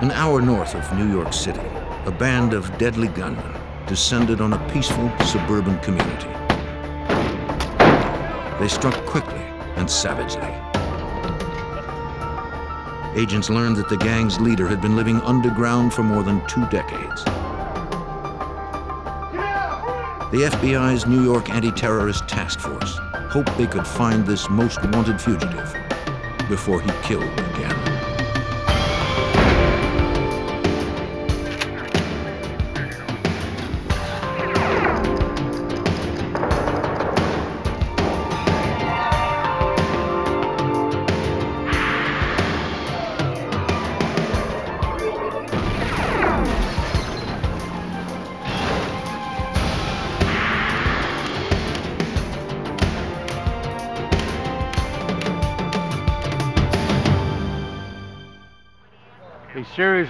An hour north of New York City, a band of deadly gunmen descended on a peaceful suburban community. They struck quickly and savagely. Agents learned that the gang's leader had been living underground for more than two decades. The FBI's New York Anti-Terrorist Task Force hoped they could find this most wanted fugitive before he killed again. A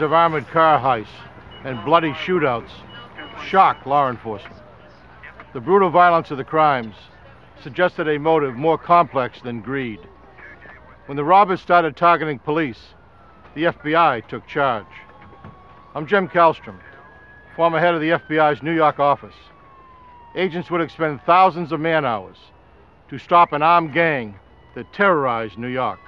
of armored car heists and bloody shootouts shocked law enforcement. The brutal violence of the crimes suggested a motive more complex than greed. When the robbers started targeting police, the FBI took charge. I'm Jim Kallstrom, former head of the FBI's New York office. Agents would expend thousands of man hours to stop an armed gang that terrorized New York.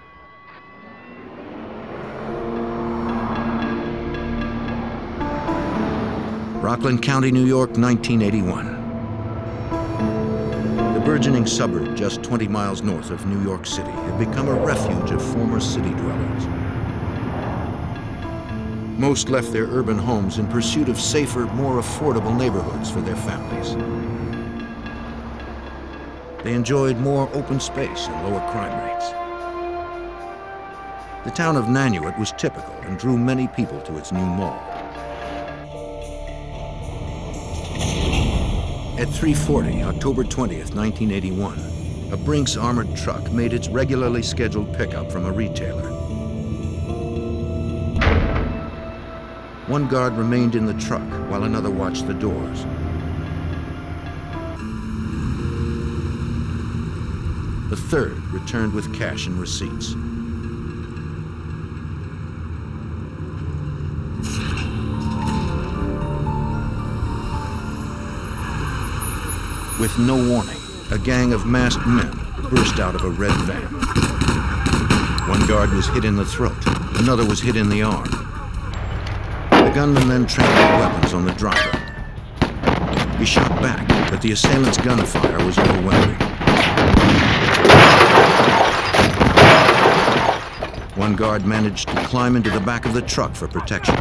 Rockland County, New York, 1981. The burgeoning suburb just 20 miles north of New York City had become a refuge of former city dwellers. Most left their urban homes in pursuit of safer, more affordable neighborhoods for their families. They enjoyed more open space and lower crime rates. The town of Nanuet was typical and drew many people to its new mall. At 3:40, October 20th, 1981, a Brinks armored truck made its regularly scheduled pickup from a retailer. One guard remained in the truck while another watched the doors. The third returned with cash and receipts. With no warning, a gang of masked men burst out of a red van. One guard was hit in the throat, another was hit in the arm. The gunman then trained weapons on the driver. He shot back, but the assailant's gunfire was overwhelming. One guard managed to climb into the back of the truck for protection.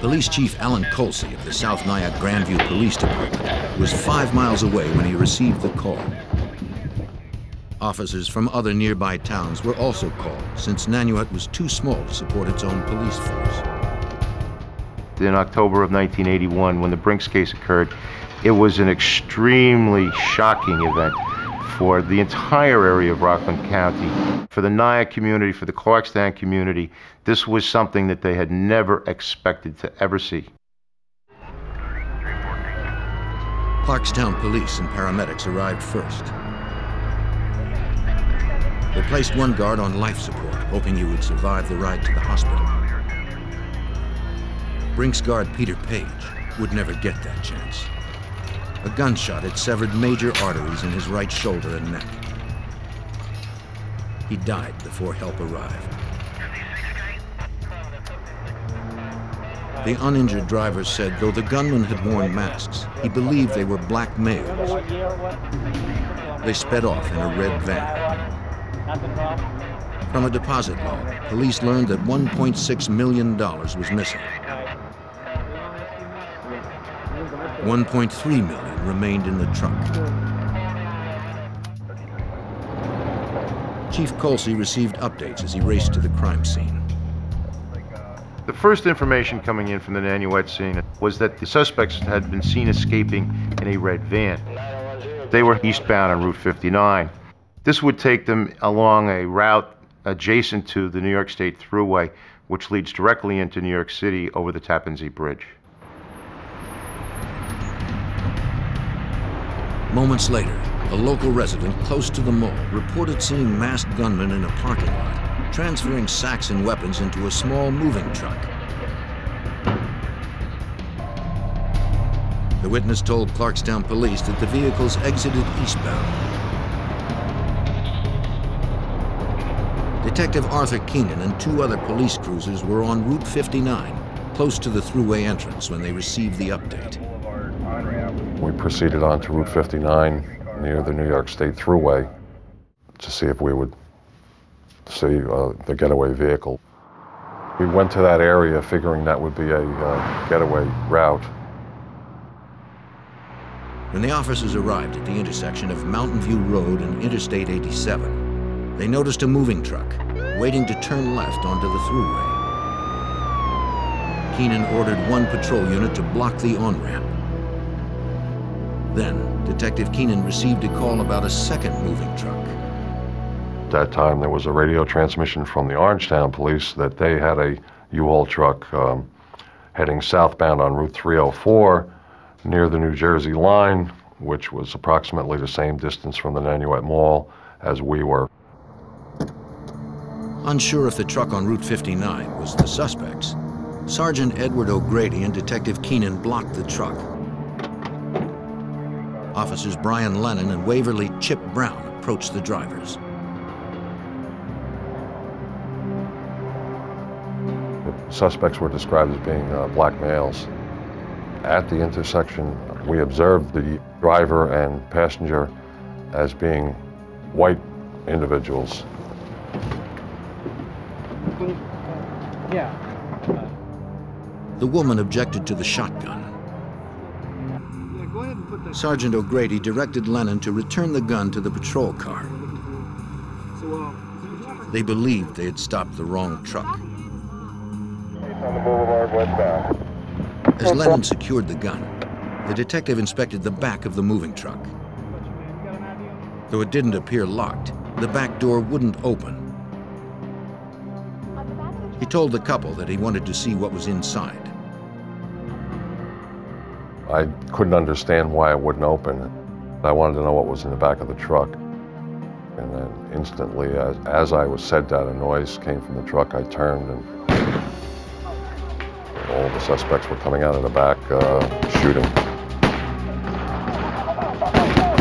Police Chief Alan Colsey of the South Nyack Grandview Police Department was five miles away when he received the call. Officers from other nearby towns were also called, since Nanuet was too small to support its own police force. In October of 1981 when the Brinks case occurred, it was an extremely shocking event for the entire area of Rockland County, for the Nyack community, for the Clarkstown community. This was something that they had never expected to ever see. Clarkstown police and paramedics arrived first. They placed one guard on life support, hoping he would survive the ride to the hospital. Brinks guard Peter Page would never get that chance. A gunshot had severed major arteries in his right shoulder and neck. He died before help arrived. The uninjured driver said though the gunman had worn masks, he believed they were black males. They sped off in a red van. From a deposit log, police learned that $1.6 million was missing. 1.3 million remained in the truck. Chief Colsey received updates as he raced to the crime scene. The first information coming in from the Nanuet scene was that the suspects had been seen escaping in a red van. They were eastbound on Route 59. This would take them along a route adjacent to the New York State Thruway, which leads directly into New York City over the Tappan Zee Bridge. Moments later, a local resident close to the mall reported seeing masked gunmen in a parking lot, transferring sacks and weapons into a small moving truck. The witness told Clarkstown police that the vehicles exited eastbound. Detective Arthur Keenan and two other police cruisers were on Route 59, close to the thruway entrance when they received the update. We proceeded on to Route 59 near the New York State Thruway to see if we would see uh, the getaway vehicle. We went to that area figuring that would be a uh, getaway route. When the officers arrived at the intersection of Mountain View Road and Interstate 87, they noticed a moving truck waiting to turn left onto the thruway. Keenan ordered one patrol unit to block the on-ramp. Then, Detective Keenan received a call about a second moving truck. At that time, there was a radio transmission from the Orangetown police that they had a U-Haul truck um, heading southbound on Route 304 near the New Jersey line, which was approximately the same distance from the Nanuet Mall as we were. Unsure if the truck on Route 59 was the suspects, Sergeant Edward O'Grady and Detective Keenan blocked the truck Officers Brian Lennon and Waverly Chip Brown approached the drivers. The suspects were described as being uh, black males. At the intersection, we observed the driver and passenger as being white individuals. Yeah. The woman objected to the shotgun. Sergeant O'Grady directed Lennon to return the gun to the patrol car. They believed they had stopped the wrong truck. As Lennon secured the gun, the detective inspected the back of the moving truck. Though it didn't appear locked, the back door wouldn't open. He told the couple that he wanted to see what was inside. I couldn't understand why it wouldn't open. I wanted to know what was in the back of the truck. And then instantly, as, as I was said that, a noise came from the truck. I turned and all the suspects were coming out of the back uh, shooting.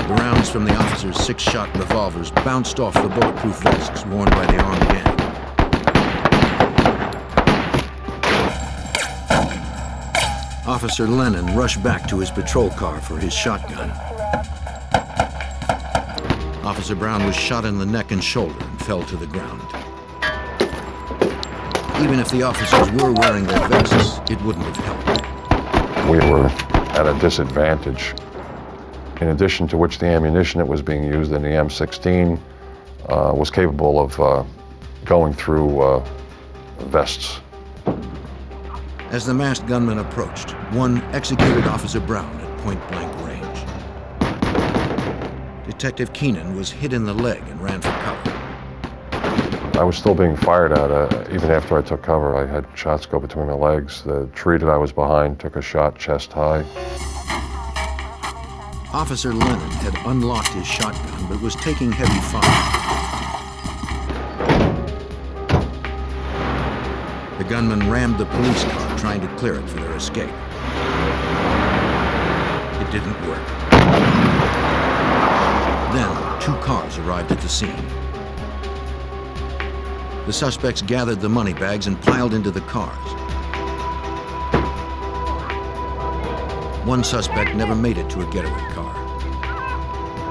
The rounds from the officers' six-shot revolvers bounced off the bulletproof vests worn by the armed gang. Officer Lennon rushed back to his patrol car for his shotgun. Officer Brown was shot in the neck and shoulder and fell to the ground. Even if the officers were wearing their vests, it wouldn't have helped. We were at a disadvantage. In addition to which the ammunition that was being used in the M16 uh, was capable of uh, going through uh, vests. As the masked gunman approached, one executed Officer Brown at point-blank range. Detective Keenan was hit in the leg and ran for cover. I was still being fired at, uh, even after I took cover. I had shots go between my legs. The tree that I was behind took a shot chest high. Officer Lennon had unlocked his shotgun but was taking heavy fire. The gunman rammed the police car, trying to clear it for their escape. It didn't work. Then, two cars arrived at the scene. The suspects gathered the money bags and piled into the cars. One suspect never made it to a getaway car.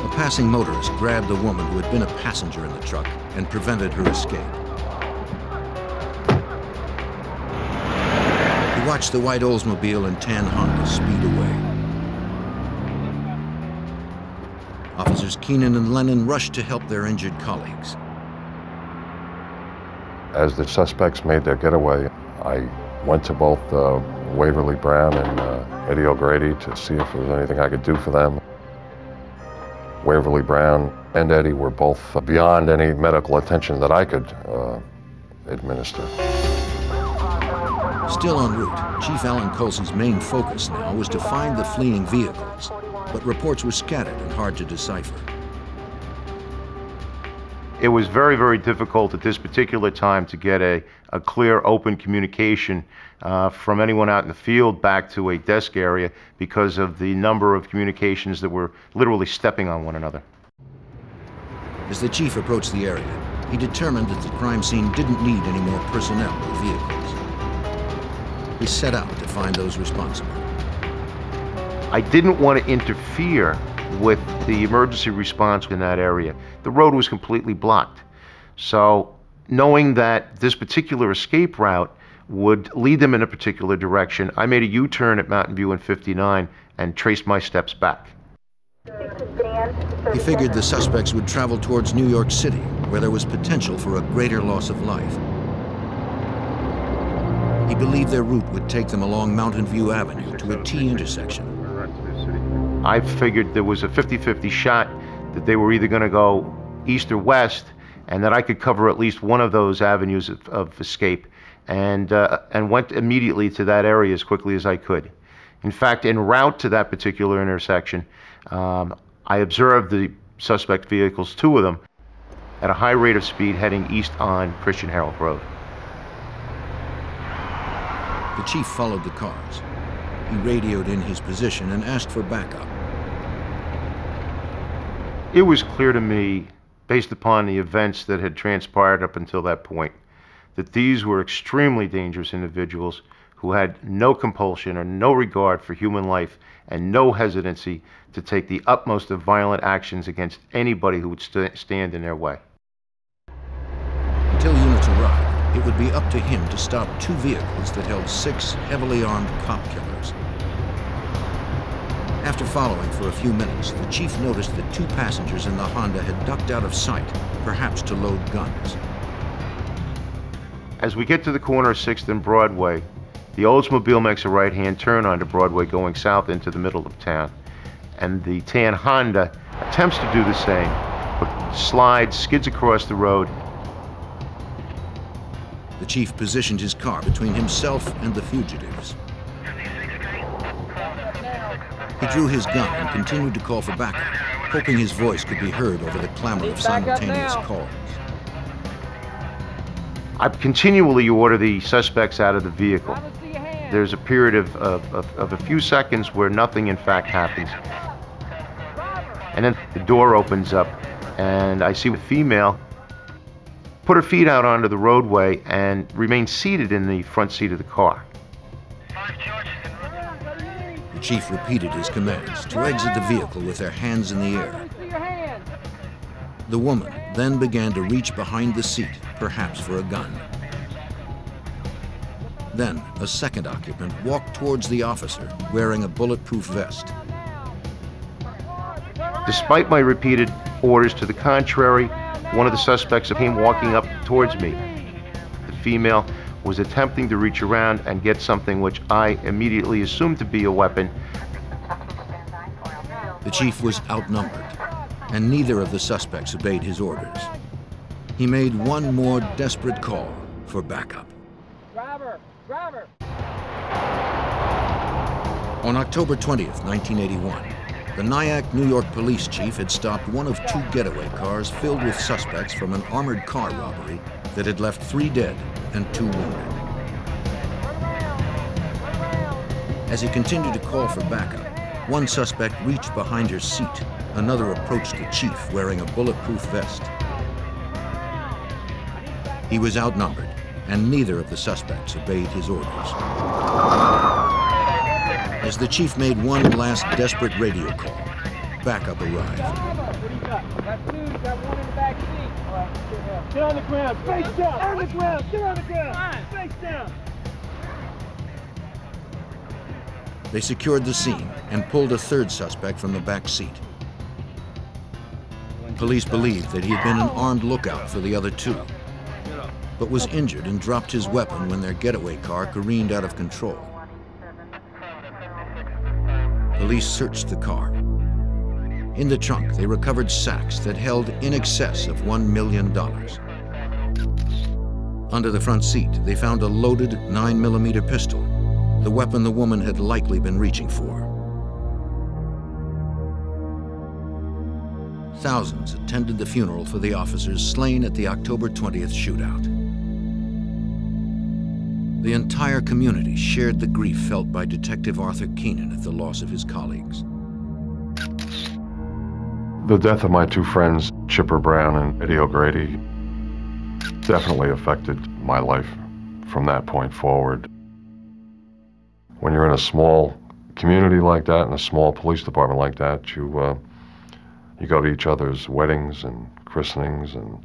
A passing motorist grabbed the woman who had been a passenger in the truck and prevented her escape. Watched the white Oldsmobile and tan Honda speed away. Officers Keenan and Lennon rushed to help their injured colleagues. As the suspects made their getaway, I went to both uh, Waverly Brown and uh, Eddie O'Grady to see if there was anything I could do for them. Waverly Brown and Eddie were both beyond any medical attention that I could uh, administer. Still en route, Chief Alan Colsey's main focus now was to find the fleeing vehicles, but reports were scattered and hard to decipher. It was very, very difficult at this particular time to get a, a clear, open communication uh, from anyone out in the field back to a desk area because of the number of communications that were literally stepping on one another. As the chief approached the area, he determined that the crime scene didn't need any more personnel or vehicles. He set out to find those responsible. I didn't want to interfere with the emergency response in that area. The road was completely blocked. So, knowing that this particular escape route would lead them in a particular direction, I made a U turn at Mountain View and 59 and traced my steps back. He figured the suspects would travel towards New York City, where there was potential for a greater loss of life. He believed their route would take them along Mountain View Avenue to a T intersection. I figured there was a 50-50 shot that they were either going to go east or west, and that I could cover at least one of those avenues of, of escape, and uh, and went immediately to that area as quickly as I could. In fact, en route to that particular intersection, um, I observed the suspect vehicles, two of them, at a high rate of speed heading east on Christian Herald Road. The chief followed the cars. He radioed in his position and asked for backup. It was clear to me, based upon the events that had transpired up until that point, that these were extremely dangerous individuals who had no compulsion or no regard for human life and no hesitancy to take the utmost of violent actions against anybody who would st stand in their way. Until units arrived, it would be up to him to stop two vehicles that held six heavily armed cop killers. After following for a few minutes, the chief noticed that two passengers in the Honda had ducked out of sight, perhaps to load guns. As we get to the corner of 6th and Broadway, the Oldsmobile makes a right-hand turn onto Broadway going south into the middle of town. And the tan Honda attempts to do the same, but slides, skids across the road. The chief positioned his car between himself and the fugitives. He drew his gun and continued to call for backup, hoping his voice could be heard over the clamor of simultaneous calls. I continually order the suspects out of the vehicle. There's a period of, of, of, of, a few seconds where nothing in fact happens. And then the door opens up and I see a female put her feet out onto the roadway and remain seated in the front seat of the car. The chief repeated his commands to exit the vehicle with their hands in the air. The woman then began to reach behind the seat, perhaps for a gun. Then, a second occupant walked towards the officer, wearing a bulletproof vest. Despite my repeated orders to the contrary, one of the suspects came walking up towards me. The female was attempting to reach around and get something which I immediately assumed to be a weapon. The chief was outnumbered, and neither of the suspects obeyed his orders. He made one more desperate call for backup. Driver, driver. On October 20th, 1981, the Nyack, New York police chief had stopped one of two getaway cars filled with suspects from an armored car robbery that had left three dead and two wounded. As he continued to call for backup, one suspect reached behind her seat. Another approached the chief wearing a bulletproof vest. He was outnumbered, and neither of the suspects obeyed his orders. As the chief made one last desperate radio call, backup arrived. Get on the ground, face down, on the ground, get on the ground, face down. They secured the scene and pulled a third suspect from the back seat. Police believed that he had been an armed lookout for the other two, but was injured and dropped his weapon when their getaway car careened out of control. Police searched the car. In the trunk, they recovered sacks that held in excess of $1 million. Under the front seat, they found a loaded 9mm pistol, the weapon the woman had likely been reaching for. Thousands attended the funeral for the officers slain at the October 20th shootout. The entire community shared the grief felt by Detective Arthur Keenan at the loss of his colleagues. The death of my two friends, Chipper Brown and Eddie O'Grady, definitely affected my life from that point forward. When you're in a small community like that, in a small police department like that, you uh, you go to each other's weddings and christenings and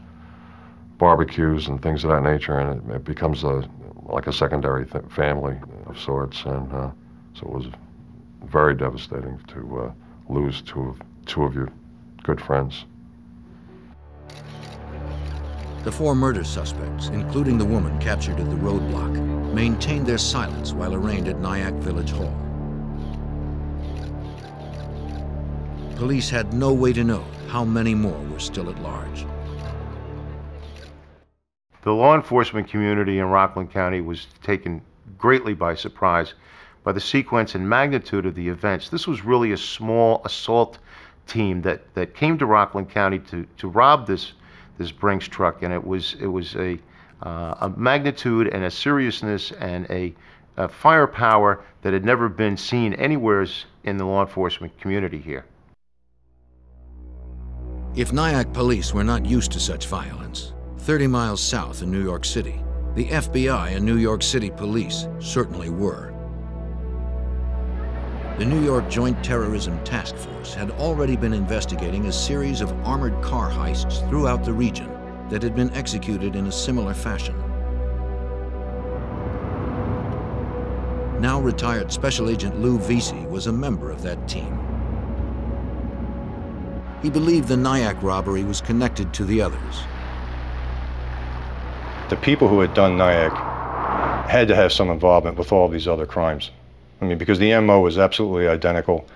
barbecues and things of that nature, and it, it becomes a like a secondary family of sorts. And uh, so it was very devastating to uh, lose two of two of your good friends. The four murder suspects, including the woman captured at the roadblock, maintained their silence while arraigned at Nyack Village Hall. Police had no way to know how many more were still at large. The law enforcement community in Rockland County was taken greatly by surprise by the sequence and magnitude of the events. This was really a small assault team that, that came to Rockland County to, to rob this, this Brinks truck, and it was, it was a, uh, a magnitude and a seriousness and a, a firepower that had never been seen anywhere in the law enforcement community here. If Nyack police were not used to such violence, 30 miles south in New York City, the FBI and New York City police certainly were. The New York Joint Terrorism Task Force had already been investigating a series of armored car heists throughout the region that had been executed in a similar fashion. Now retired Special Agent Lou Vesey was a member of that team. He believed the Nyack robbery was connected to the others. The people who had done Nyack had to have some involvement with all these other crimes. I mean, because the MO was absolutely identical.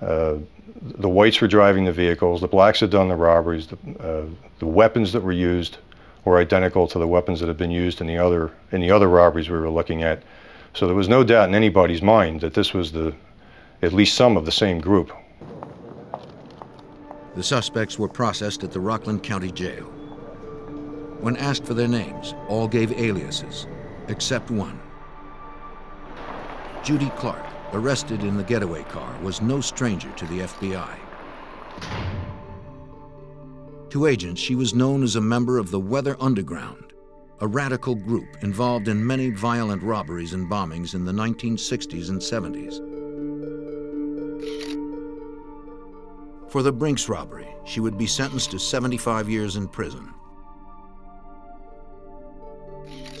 Uh, the whites were driving the vehicles, the blacks had done the robberies, the, uh, the weapons that were used were identical to the weapons that had been used in the other in the other robberies we were looking at. So there was no doubt in anybody's mind that this was the at least some of the same group. The suspects were processed at the Rockland County Jail. When asked for their names, all gave aliases, except one. Judy Clark, arrested in the getaway car, was no stranger to the FBI. To agents, she was known as a member of the Weather Underground, a radical group involved in many violent robberies and bombings in the 1960s and 70s. For the Brinks robbery, she would be sentenced to 75 years in prison.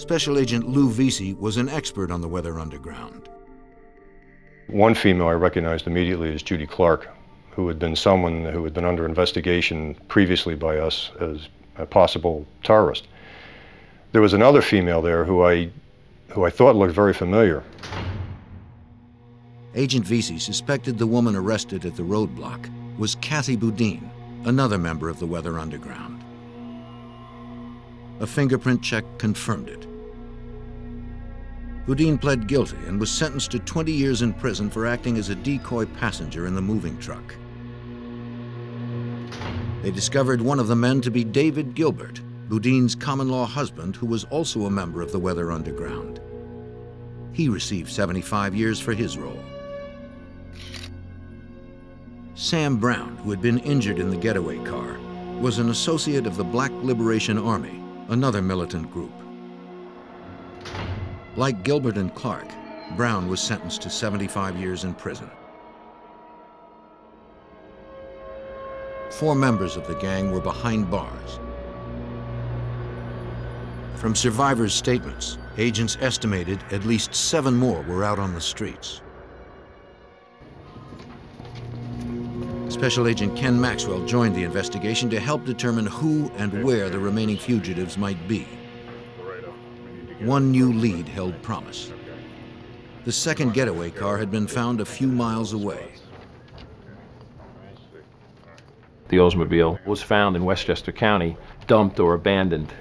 Special Agent Lou Vesey was an expert on the Weather Underground. One female I recognized immediately as Judy Clark, who had been someone who had been under investigation previously by us as a possible terrorist. There was another female there who I, who I thought looked very familiar. Agent Vesey suspected the woman arrested at the roadblock was Kathy Boudin, another member of the Weather Underground. A fingerprint check confirmed it. Boudin pled guilty and was sentenced to 20 years in prison for acting as a decoy passenger in the moving truck. They discovered one of the men to be David Gilbert, Boudin's common-law husband, who was also a member of the Weather Underground. He received 75 years for his role. Sam Brown, who had been injured in the getaway car, was an associate of the Black Liberation Army, another militant group. Like Gilbert and Clark, Brown was sentenced to 75 years in prison. Four members of the gang were behind bars. From survivors' statements, agents estimated at least seven more were out on the streets. Special Agent Ken Maxwell joined the investigation to help determine who and where the remaining fugitives might be. One new lead held promise. The second getaway car had been found a few miles away. The Oldsmobile was found in Westchester County, dumped or abandoned.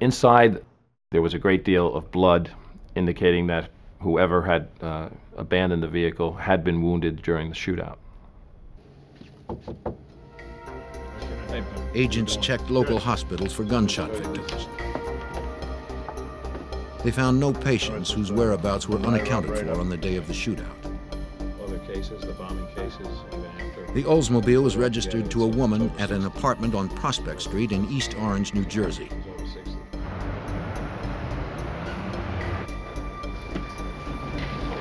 Inside, there was a great deal of blood, indicating that whoever had uh, abandoned the vehicle had been wounded during the shootout. Agents checked local hospitals for gunshot victims. They found no patients whose whereabouts were unaccounted for on the day of the shootout. Other cases, the bombing cases, The Oldsmobile was registered to a woman at an apartment on Prospect Street in East Orange, New Jersey.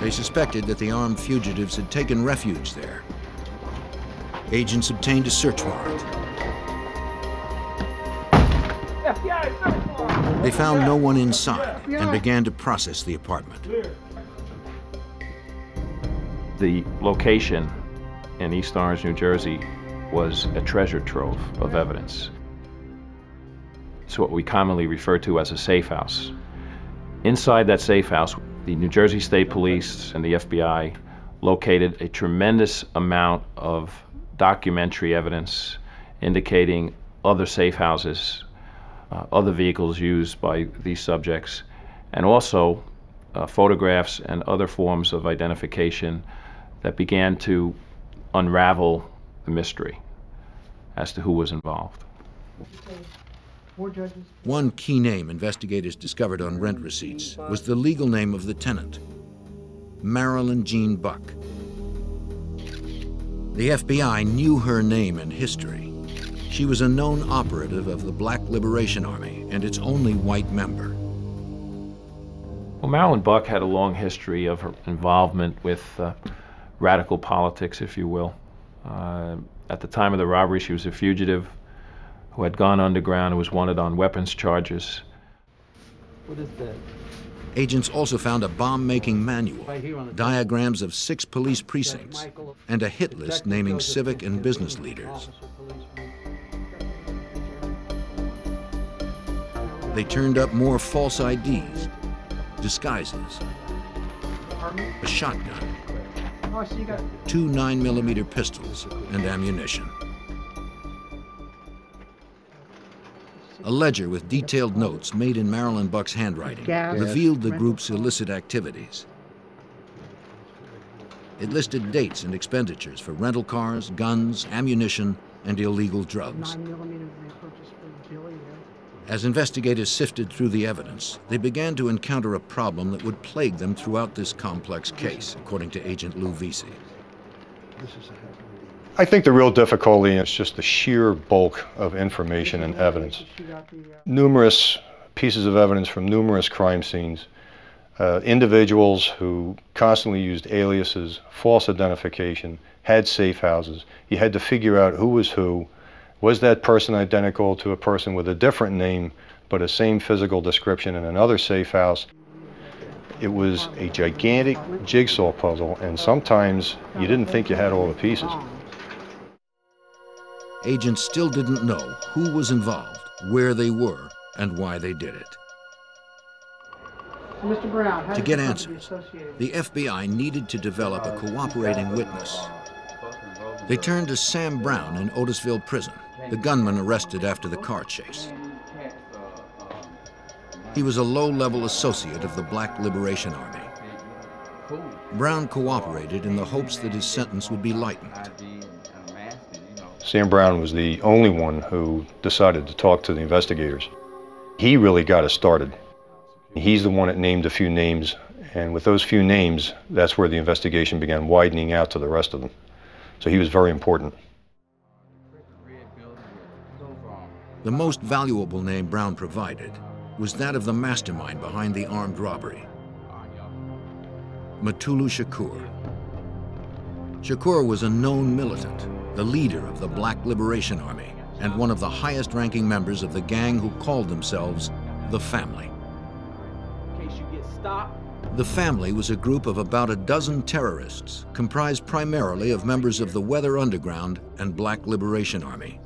They suspected that the armed fugitives had taken refuge there. Agents obtained a search warrant. They found no one inside and began to process the apartment. The location in East Orange, New Jersey was a treasure trove of evidence. It's what we commonly refer to as a safe house. Inside that safe house, the New Jersey State Police and the FBI located a tremendous amount of documentary evidence indicating other safe houses, other vehicles used by these subjects, and also uh, photographs and other forms of identification that began to unravel the mystery as to who was involved. One key name investigators discovered on rent receipts was the legal name of the tenant, Marilyn Jean Buck. The FBI knew her name and history. She was a known operative of the Black Liberation Army and its only white member. Well, Marilyn Buck had a long history of her involvement with uh, radical politics, if you will. Uh, at the time of the robbery, she was a fugitive who had gone underground and was wanted on weapons charges. What is that? Agents also found a bomb-making manual, diagrams of six police precincts, and a hit list naming civic and business leaders. They turned up more false IDs, disguises, a shotgun, two 9mm pistols, and ammunition. A ledger with detailed notes made in Marilyn Buck's handwriting revealed the group's illicit activities. It listed dates and expenditures for rental cars, guns, ammunition, and illegal drugs. As investigators sifted through the evidence, they began to encounter a problem that would plague them throughout this complex case, according to Agent Lou Vesey. I think the real difficulty is just the sheer bulk of information and evidence. Numerous pieces of evidence from numerous crime scenes, uh, individuals who constantly used aliases, false identification, had safe houses. You had to figure out who was who. Was that person identical to a person with a different name but a same physical description in another safe house? It was a gigantic jigsaw puzzle, and sometimes you didn't think you had all the pieces agents still didn't know who was involved, where they were, and why they did it. Mr. Brown, to get answers, the FBI needed to develop a cooperating witness. They turned to Sam Brown in Otisville Prison, the gunman arrested after the car chase. He was a low-level associate of the Black Liberation Army. Brown cooperated in the hopes that his sentence would be lightened. Sam Brown was the only one who decided to talk to the investigators. He really got us started. He's the one that named a few names, and with those few names, that's where the investigation began widening out to the rest of them. So he was very important. The most valuable name Brown provided was that of the mastermind behind the armed robbery, Mutulu Shakur. Shakur was a known militant the leader of the Black Liberation Army and one of the highest ranking members of the gang who called themselves the Family. The Family was a group of about a dozen terrorists comprised primarily of members of the Weather Underground and Black Liberation Army.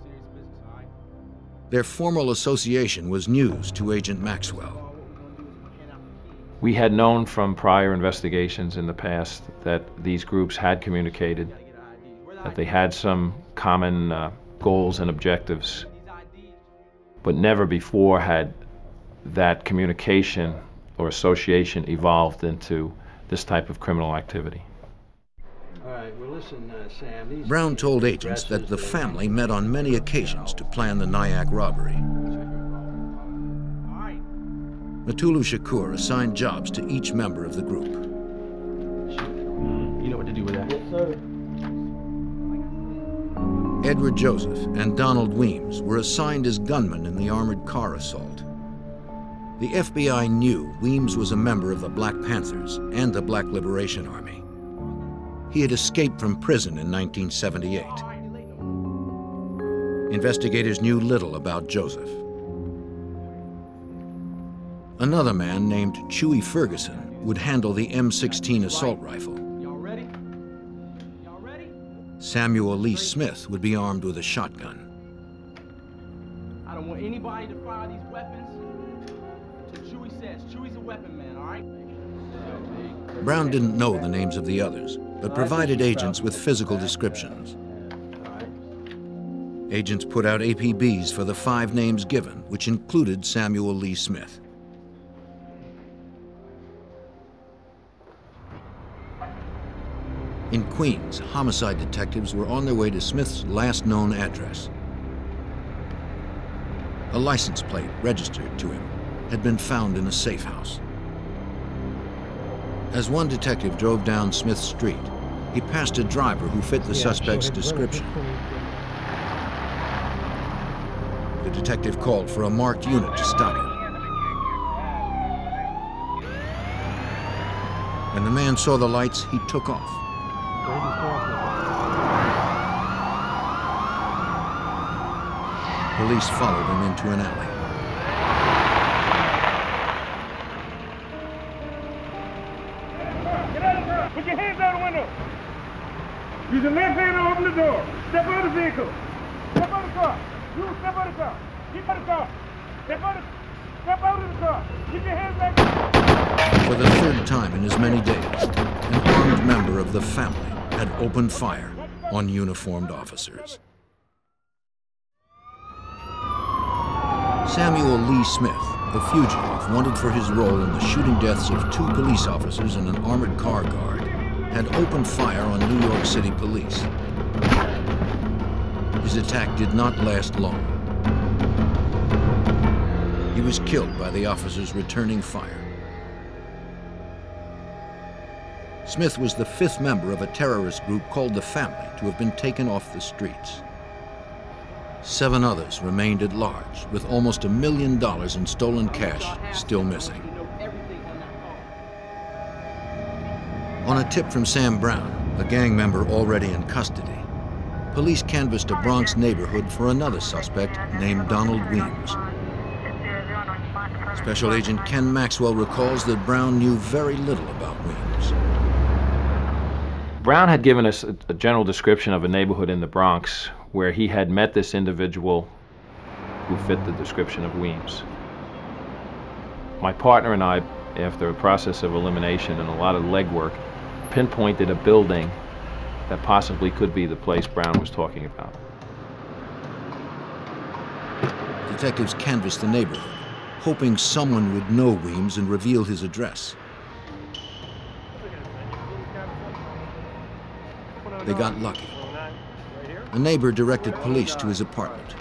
Their formal association was news to Agent Maxwell. We had known from prior investigations in the past that these groups had communicated that they had some common uh, goals and objectives. But never before had that communication or association evolved into this type of criminal activity. All right, well, listen, uh, Sam. Brown told agents that the family met on many occasions to plan the Nyack robbery. Mutulu Shakur assigned jobs to each member of the group. You know what to do with that? Yes, sir. Edward Joseph and Donald Weems were assigned as gunmen in the armored car assault. The FBI knew Weems was a member of the Black Panthers and the Black Liberation Army. He had escaped from prison in 1978. Investigators knew little about Joseph. Another man named Chui Ferguson would handle the M16 assault rifle. Y'all ready? Y'all ready? Samuel Lee Smith would be armed with a shotgun. I don't want anybody to fire these weapons weapon man, all right? Brown didn't know the names of the others, but provided agents with physical descriptions. Agents put out APBs for the five names given, which included Samuel Lee Smith. In Queens, homicide detectives were on their way to Smith's last known address. A license plate registered to him had been found in a safe house. As one detective drove down Smith Street, he passed a driver who fit the suspect's description. The detective called for a marked unit to stop him. When the man saw the lights, he took off. Police followed him into an alley. Opened fire on uniformed officers. Samuel Lee Smith, a fugitive wanted for his role in the shooting deaths of two police officers and an armored car guard, had opened fire on New York City police. His attack did not last long. He was killed by the officers returning fire. Smith was the fifth member of a terrorist group called the Family to have been taken off the streets. Seven others remained at large, with almost a million dollars in stolen cash still missing. On a tip from Sam Brown, a gang member already in custody, police canvassed a Bronx neighborhood for another suspect named Donald Weems. Special Agent Ken Maxwell recalls that Brown knew very little about Weems. Brown had given us a, a general description of a neighborhood in the Bronx where he had met this individual who fit the description of Weems. My partner and I, after a process of elimination and a lot of legwork, pinpointed a building that possibly could be the place Brown was talking about. Detectives canvassed the neighborhood, hoping someone would know Weems and reveal his address. They got lucky. A neighbor directed police to his apartment.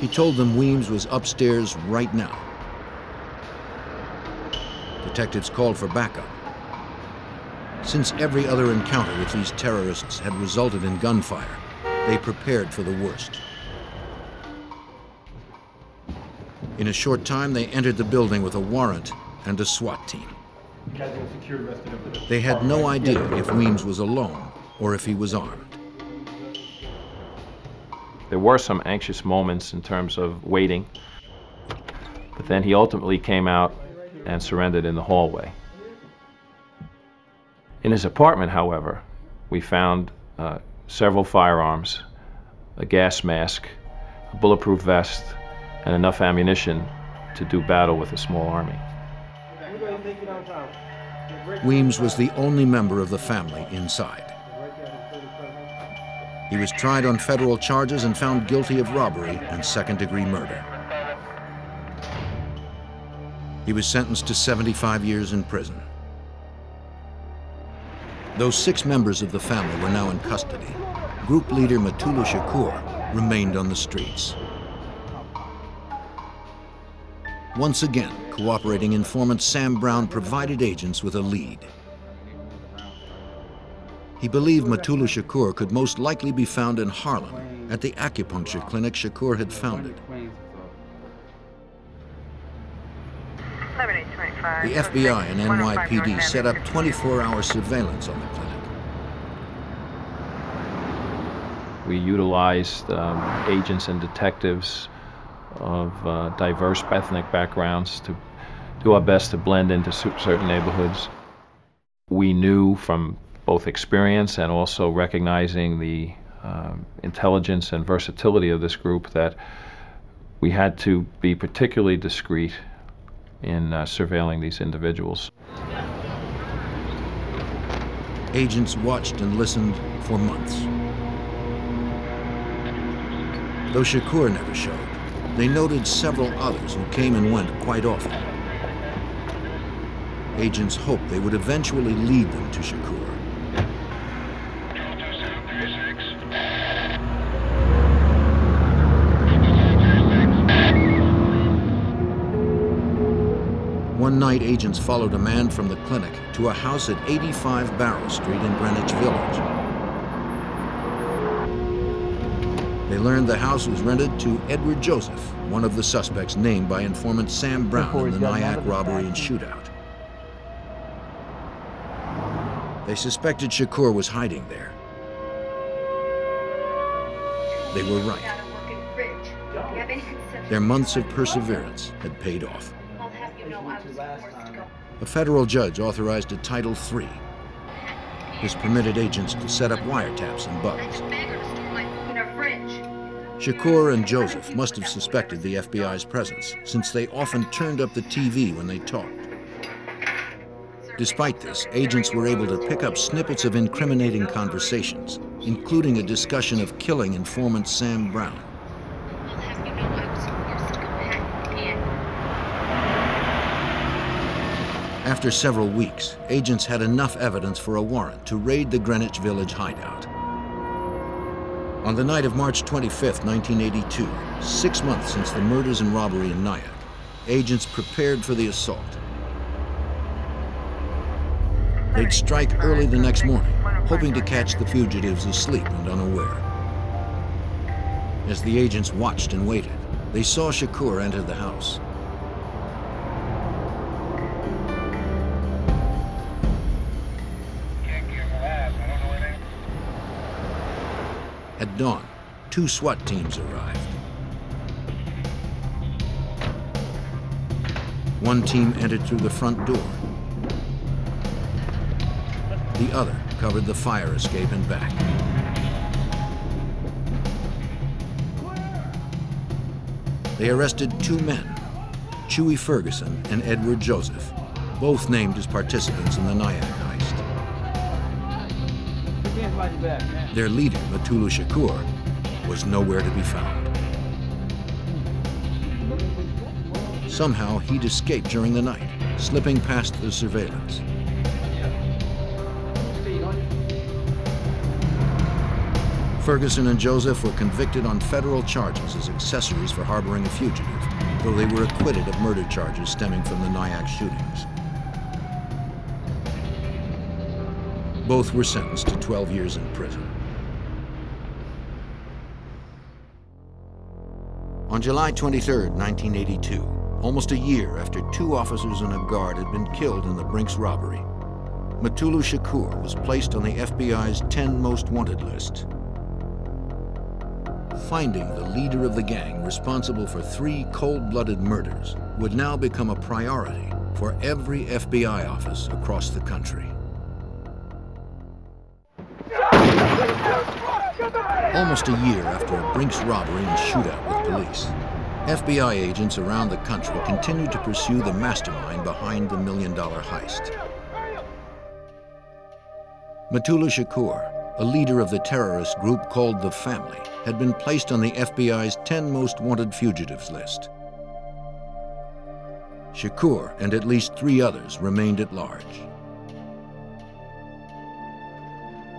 He told them Weems was upstairs right now. Detectives called for backup. Since every other encounter with these terrorists had resulted in gunfire, they prepared for the worst. In a short time, they entered the building with a warrant and a SWAT team. They had no idea if Weems was alone or if he was armed. There were some anxious moments in terms of waiting, but then he ultimately came out and surrendered in the hallway. In his apartment, however, we found uh, several firearms, a gas mask, a bulletproof vest, and enough ammunition to do battle with a small army. Weems was the only member of the family inside. He was tried on federal charges and found guilty of robbery and second-degree murder. He was sentenced to 75 years in prison. Though six members of the family were now in custody, group leader Mutulu Shakur remained on the streets. Once again, cooperating informant Sam Brown provided agents with a lead. He believed Mutulu Shakur could most likely be found in Harlem at the acupuncture clinic Shakur had founded. The FBI and NYPD set up 24-hour surveillance on the clinic. We utilized um, agents and detectives of uh, diverse ethnic backgrounds to do our best to blend into certain neighborhoods. We knew from both experience and also recognizing the um, intelligence and versatility of this group that we had to be particularly discreet in uh, surveilling these individuals. Agents watched and listened for months. Though Shakur never showed, they noted several others who came and went quite often. Agents hoped they would eventually lead them to Shakur. One night, agents followed a man from the clinic to a house at 85 Barrow Street in Greenwich Village. They learned the house was rented to Edward Joseph, one of the suspects named by informant Sam Brown in the Nyack robbery and shootout. They suspected Shakur was hiding there. They were right. Their months of perseverance had paid off. A federal judge authorized a Title III. This permitted agents to set up wiretaps and bugs. Shakur and Joseph must have suspected the FBI's presence, since they often turned up the TV when they talked. Despite this, agents were able to pick up snippets of incriminating conversations, including a discussion of killing informant Sam Brown. After several weeks, agents had enough evidence for a warrant to raid the Greenwich Village hideout. On the night of March 25, 1982, six months since the murders and robbery in Nyack, agents prepared for the assault. They'd strike early the next morning, hoping to catch the fugitives asleep and unaware. As the agents watched and waited, they saw Shakur enter the house. At dawn, two SWAT teams arrived. One team entered through the front door. The other covered the fire escape and back. They arrested two men, Chui Ferguson and Edward Joseph, both named as participants in the Nyack Their leader, Mutulu Shakur, was nowhere to be found. Somehow, he'd escaped during the night, slipping past the surveillance. Ferguson and Joseph were convicted on federal charges as accessories for harboring a fugitive, though they were acquitted of murder charges stemming from the Nyack shootings. Both were sentenced to 12 years in prison. On July 23, 1982, almost a year after two officers and a guard had been killed in the Brinks robbery, Mutulu Shakur was placed on the FBI's 10 most wanted list finding the leader of the gang responsible for three cold-blooded murders would now become a priority for every FBI office across the country. Almost a year after a Brinks robbery and shootout with police, FBI agents around the country continued to pursue the mastermind behind the million-dollar heist. Mutulu Shakur, a leader of the terrorist group called The Family, had been placed on the FBI's 10 most wanted fugitives list. Shakur and at least three others remained at large.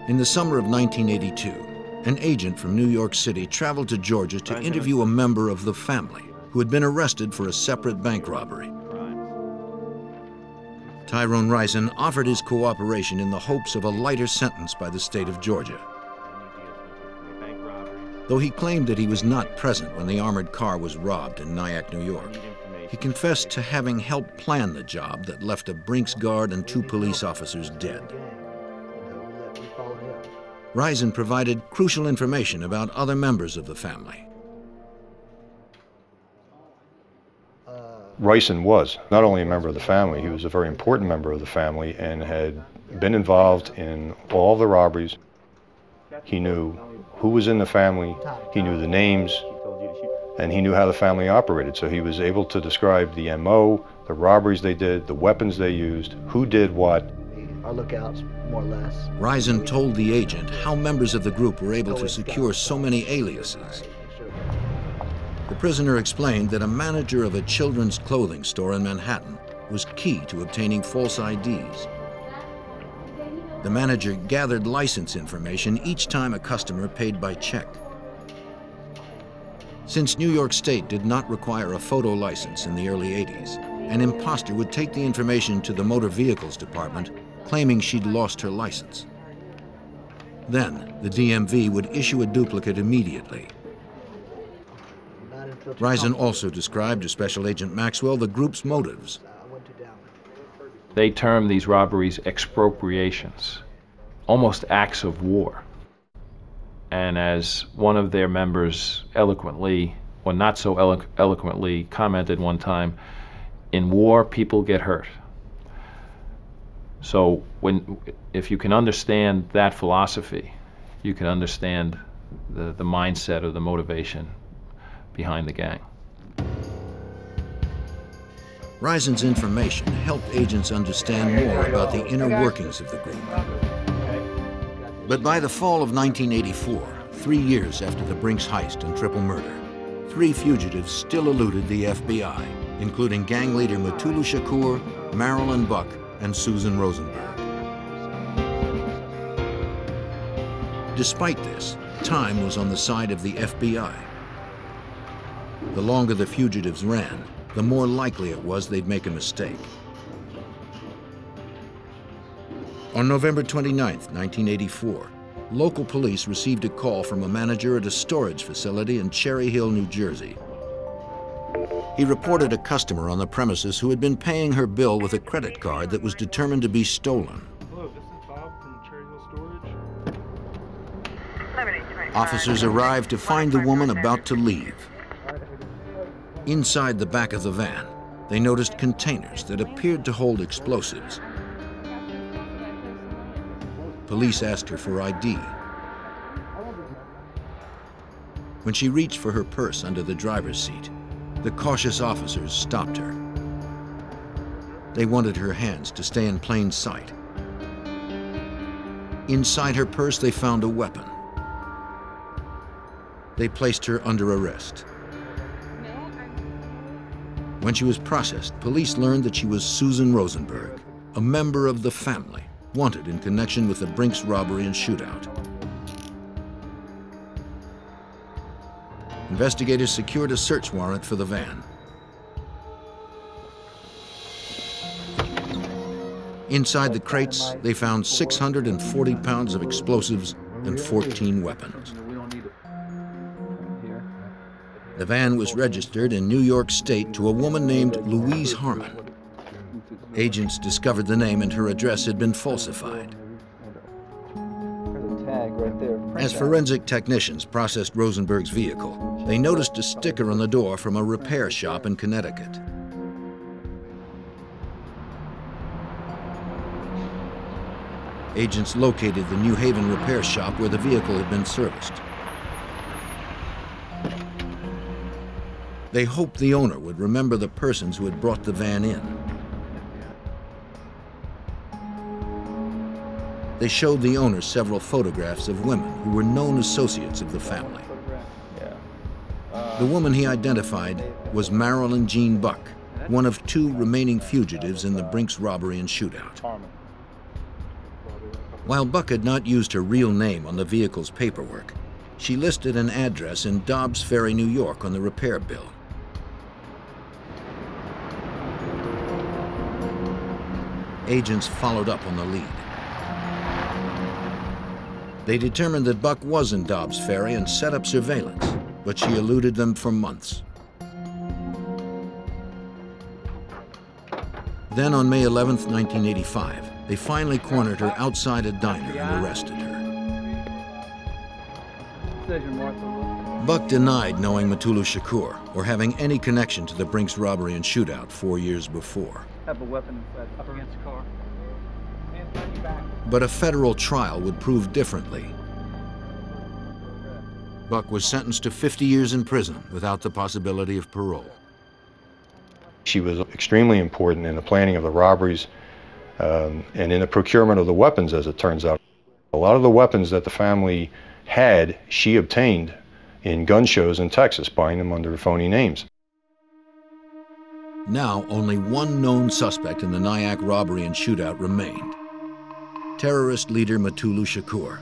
In the summer of 1982, an agent from New York City traveled to Georgia to interview a member of the family who had been arrested for a separate bank robbery. Tyrone Rison offered his cooperation in the hopes of a lighter sentence by the state of Georgia. Though he claimed that he was not present when the armored car was robbed in Nyack, New York, he confessed to having helped plan the job that left a Brinks guard and two police officers dead. Rison provided crucial information about other members of the family. Rison was not only a member of the family, he was a very important member of the family and had been involved in all the robberies. He knew who was in the family, he knew the names, and he knew how the family operated. So he was able to describe the MO, the robberies they did, the weapons they used, who did what. Our lookouts, more or less. Rison told the agent how members of the group were able to secure so many aliases. The prisoner explained that a manager of a children's clothing store in Manhattan was key to obtaining false IDs. The manager gathered license information each time a customer paid by check. Since New York State did not require a photo license in the early 80s, an imposter would take the information to the Motor Vehicles Department, claiming she'd lost her license. Then, the DMV would issue a duplicate immediately Rison also described to Special Agent Maxwell the group's motives. They termed these robberies expropriations, almost acts of war. And as one of their members eloquently, or not so elo eloquently, commented one time, in war, people get hurt. So when, if you can understand that philosophy, you can understand the, the mindset or the motivation behind the gang. Rison's information helped agents understand more about the inner workings of the group. But by the fall of 1984, three years after the Brinks heist and triple murder, three fugitives still eluded the FBI, including gang leader Mutulu Shakur, Marilyn Buck, and Susan Rosenberg. Despite this, time was on the side of the FBI. The longer the fugitives ran, the more likely it was they'd make a mistake. On November 29, 1984, local police received a call from a manager at a storage facility in Cherry Hill, New Jersey. He reported a customer on the premises who had been paying her bill with a credit card that was determined to be stolen. Hello, this is Bob from Cherry Hill Storage. Officers arrived to find the woman about to leave. Inside the back of the van, they noticed containers that appeared to hold explosives. Police asked her for ID. When she reached for her purse under the driver's seat, the cautious officers stopped her. They wanted her hands to stay in plain sight. Inside her purse, they found a weapon. They placed her under arrest. When she was processed, police learned that she was Susan Rosenberg, a member of the family, wanted in connection with the Brinks robbery and shootout. Investigators secured a search warrant for the van. Inside the crates, they found 640 pounds of explosives and 14 weapons. The van was registered in New York State to a woman named Louise Harmon. Agents discovered the name and her address had been falsified. As forensic technicians processed Rosenberg's vehicle, they noticed a sticker on the door from a repair shop in Connecticut. Agents located the New Haven repair shop where the vehicle had been serviced. They hoped the owner would remember the persons who had brought the van in. They showed the owner several photographs of women who were known associates of the family. The woman he identified was Marilyn Jean Buck, one of two remaining fugitives in the Brinks robbery and shootout. While Buck had not used her real name on the vehicle's paperwork, she listed an address in Dobbs Ferry, New York on the repair bill. Agents followed up on the lead. They determined that Buck was in Dobbs Ferry and set up surveillance, but she eluded them for months. Then on May 11, 1985, they finally cornered her outside a diner and arrested her. Buck denied knowing Mutulu Shakur or having any connection to the Brinks robbery and shootout four years before. Have a weapon up against the car. But a federal trial would prove differently. Buck was sentenced to 50 years in prison without the possibility of parole. She was extremely important in the planning of the robberies um, and in the procurement of the weapons, as it turns out. A lot of the weapons that the family had, she obtained in gun shows in Texas, buying them under phony names. Now, only one known suspect in the Nyack robbery and shootout remained terrorist leader Mutulu Shakur.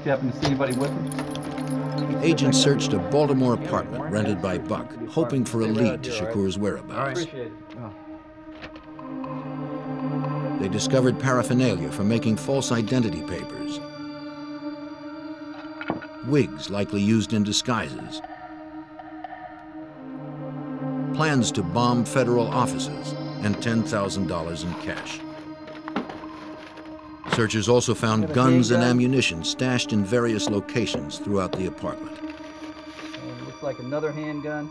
Do you happen to see anybody with him? Agents searched a Baltimore apartment rented by Buck, hoping for a lead to Shakur's whereabouts. They discovered paraphernalia for making false identity papers, wigs likely used in disguises, plans to bomb federal offices, and $10,000 in cash. Searchers also found guns and ammunition stashed in various locations throughout the apartment. And looks like another handgun.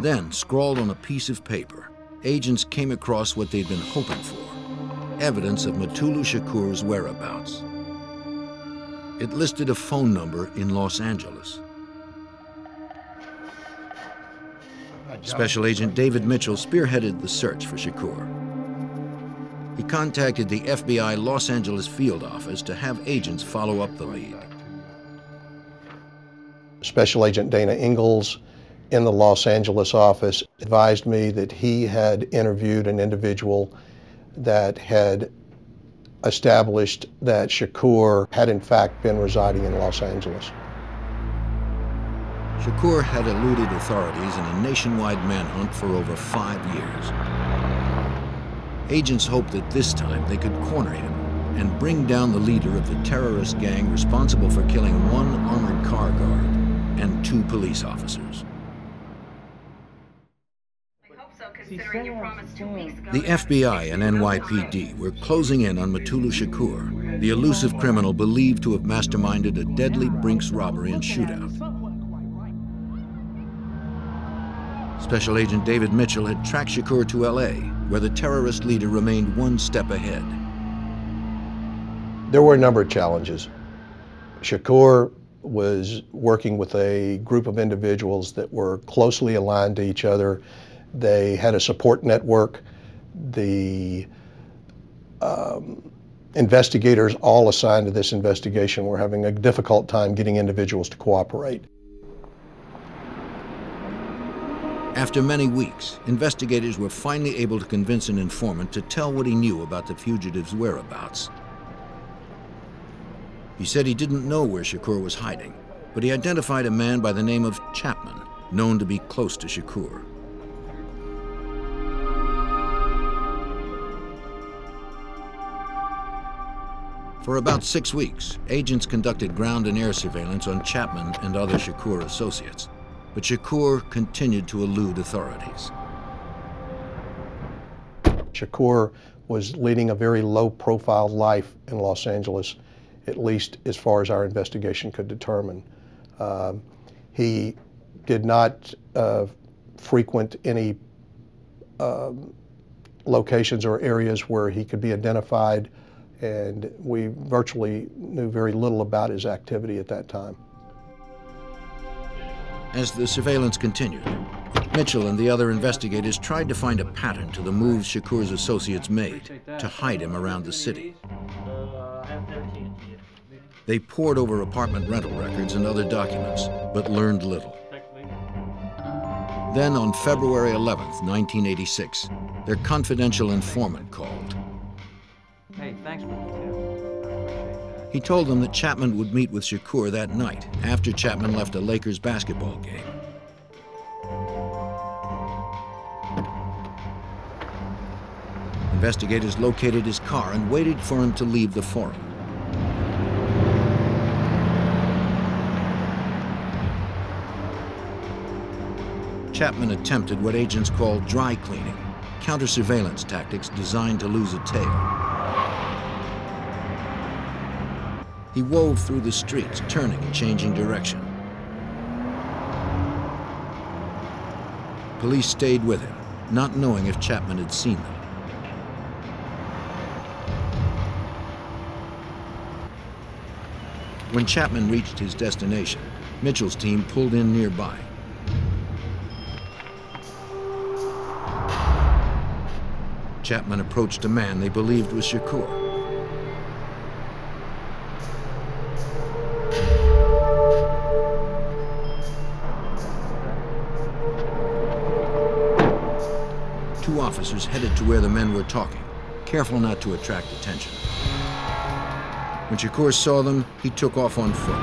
Then, scrawled on a piece of paper, agents came across what they'd been hoping for evidence of Mutulu Shakur's whereabouts. It listed a phone number in Los Angeles. Special Agent David Mitchell spearheaded the search for Shakur. He contacted the FBI Los Angeles field office to have agents follow up the lead. Special Agent Dana Ingalls in the Los Angeles office advised me that he had interviewed an individual that had established that Shakur had in fact been residing in Los Angeles. Shakur had eluded authorities in a nationwide manhunt for over five years. Agents hoped that this time they could corner him and bring down the leader of the terrorist gang responsible for killing one armored car guard and two police officers. The FBI and NYPD were closing in on Mutulu Shakur, the elusive criminal believed to have masterminded a deadly Brinks robbery and shootout. Special Agent David Mitchell had tracked Shakur to LA, where the terrorist leader remained one step ahead. There were a number of challenges. Shakur was working with a group of individuals that were closely aligned to each other they had a support network. The um, investigators, all assigned to this investigation, were having a difficult time getting individuals to cooperate. After many weeks, investigators were finally able to convince an informant to tell what he knew about the fugitive's whereabouts. He said he didn't know where Shakur was hiding, but he identified a man by the name of Chapman, known to be close to Shakur. For about six weeks, agents conducted ground and air surveillance on Chapman and other Shakur associates, but Shakur continued to elude authorities. Shakur was leading a very low-profile life in Los Angeles, at least as far as our investigation could determine. Um, he did not uh, frequent any uh, locations or areas where he could be identified and we virtually knew very little about his activity at that time. As the surveillance continued, Mitchell and the other investigators tried to find a pattern to the moves Shakur's associates made to hide him around the city. They pored over apartment rental records and other documents, but learned little. Then on February 11, 1986, their confidential informant called. He told them that Chapman would meet with Shakur that night after Chapman left a Lakers basketball game. Investigators located his car and waited for him to leave the forum. Chapman attempted what agents call dry cleaning, counter-surveillance tactics designed to lose a tail. He wove through the streets, turning and changing direction. Police stayed with him, not knowing if Chapman had seen them. When Chapman reached his destination, Mitchell's team pulled in nearby. Chapman approached a man they believed was Shakur. To where the men were talking, careful not to attract attention. When Shakur saw them, he took off on foot.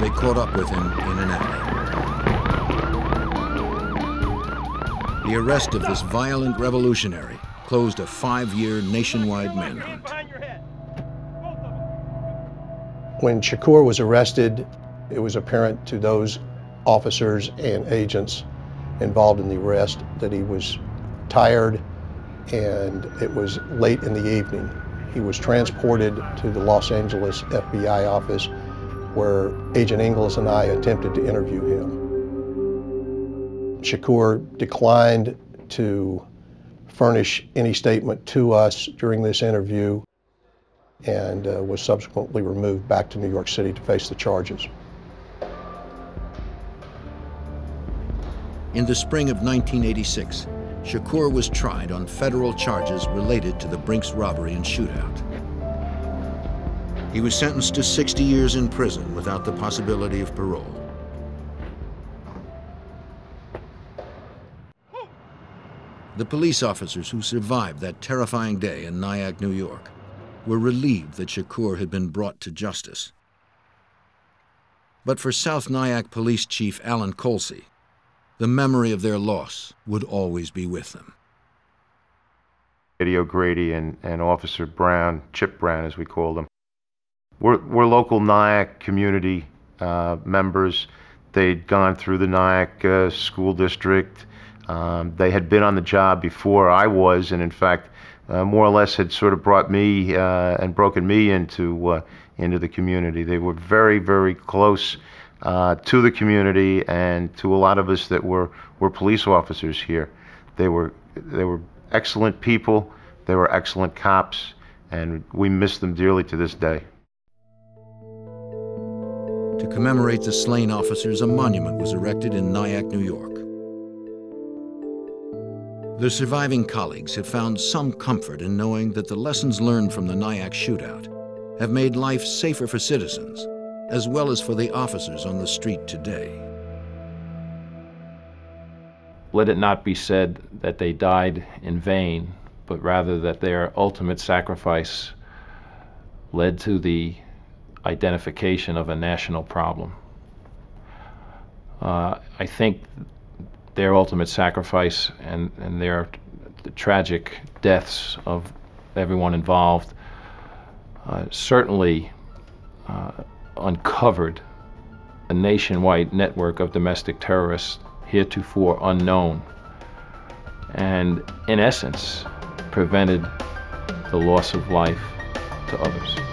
They caught up with him in an alley. The arrest of this violent revolutionary closed a five-year nationwide manhunt. When Shakur was arrested, it was apparent to those officers and agents involved in the arrest that he was tired and it was late in the evening. He was transported to the Los Angeles FBI office where Agent Ingalls and I attempted to interview him. Shakur declined to furnish any statement to us during this interview and uh, was subsequently removed back to New York City to face the charges. In the spring of 1986, Shakur was tried on federal charges related to the Brinks robbery and shootout. He was sentenced to 60 years in prison without the possibility of parole. The police officers who survived that terrifying day in Nyack, New York, were relieved that Shakur had been brought to justice. But for South Nyack Police Chief Alan Colsey, the memory of their loss would always be with them. Eddie O'Grady and, and Officer Brown, Chip Brown as we call them, we're, we're local Nyack community uh, members. They'd gone through the Nyack uh, school district. Um, they had been on the job before I was, and in fact, uh, more or less had sort of brought me uh, and broken me into uh, into the community. They were very, very close uh, to the community and to a lot of us that were were police officers here. They were they were excellent people. They were excellent cops, and we miss them dearly to this day. To commemorate the slain officers, a monument was erected in Nyack, New York. The surviving colleagues have found some comfort in knowing that the lessons learned from the Nyack shootout have made life safer for citizens, as well as for the officers on the street today. Let it not be said that they died in vain, but rather that their ultimate sacrifice led to the identification of a national problem. Uh, I think their ultimate sacrifice and, and their the tragic deaths of everyone involved uh, certainly uh, uncovered a nationwide network of domestic terrorists heretofore unknown and in essence prevented the loss of life to others.